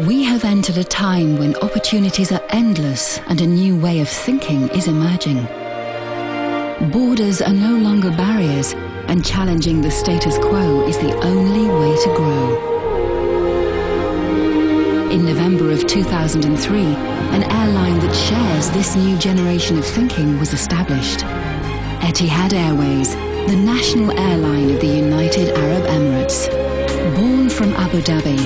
We have entered a time when opportunities are endless and a new way of thinking is emerging. Borders are no longer barriers and challenging the status quo is the only way to grow. In November of 2003, an airline that shares this new generation of thinking was established. Etihad Airways, the national airline of the United Arab Emirates. Born from Abu Dhabi,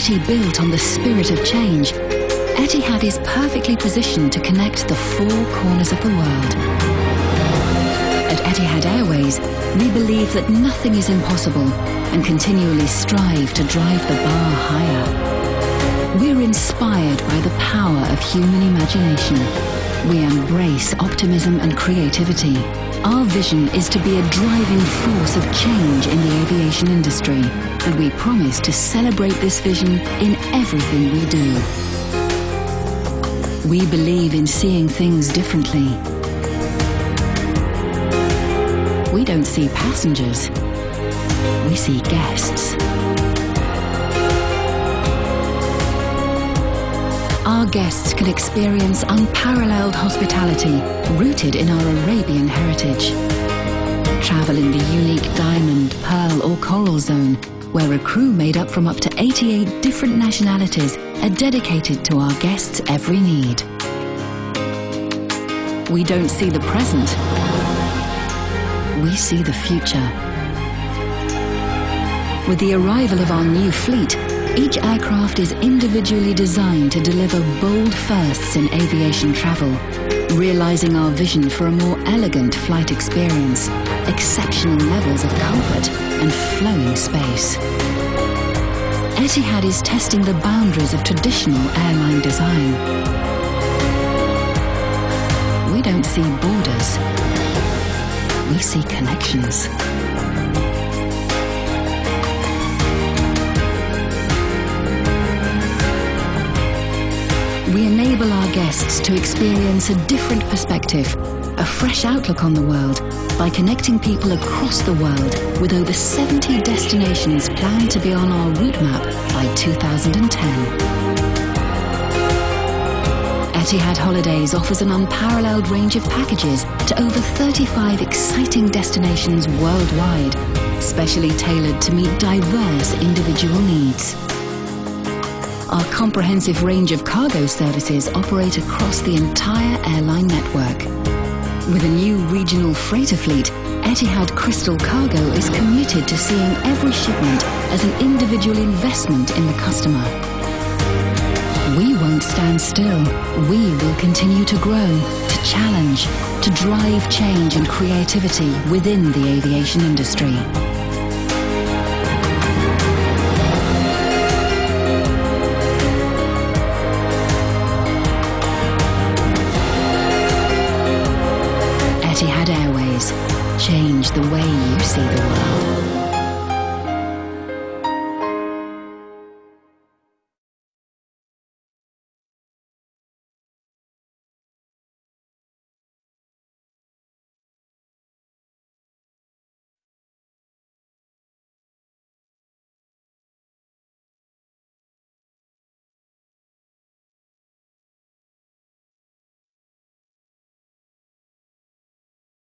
city built on the spirit of change, Etihad is perfectly positioned to connect the four corners of the world. At Etihad Airways, we believe that nothing is impossible and continually strive to drive the bar higher. We're inspired by the power of human imagination. We embrace optimism and creativity. Our vision is to be a driving force of change in the aviation industry, and we promise to celebrate this vision in everything we do. We believe in seeing things differently. We don't see passengers, we see guests. Our guests can experience unparalleled hospitality rooted in our Arabian heritage. Travel in the unique diamond, pearl or coral zone where a crew made up from up to 88 different nationalities are dedicated to our guests' every need. We don't see the present, we see the future. With the arrival of our new fleet, each aircraft is individually designed to deliver bold firsts in aviation travel, realizing our vision for a more elegant flight experience, exceptional levels of comfort and flowing space. Etihad is testing the boundaries of traditional airline design. We don't see borders, we see connections. Enable our guests to experience a different perspective, a fresh outlook on the world, by connecting people across the world with over 70 destinations planned to be on our route map by 2010. Etihad Holidays offers an unparalleled range of packages to over 35 exciting destinations worldwide, specially tailored to meet diverse individual needs. Our comprehensive range of cargo services operate across the entire airline network. With a new regional freighter fleet, Etihad Crystal Cargo is committed to seeing every shipment as an individual investment in the customer. We won't stand still. We will continue to grow, to challenge, to drive change and creativity within the aviation industry. Airways. Change the way you see the world.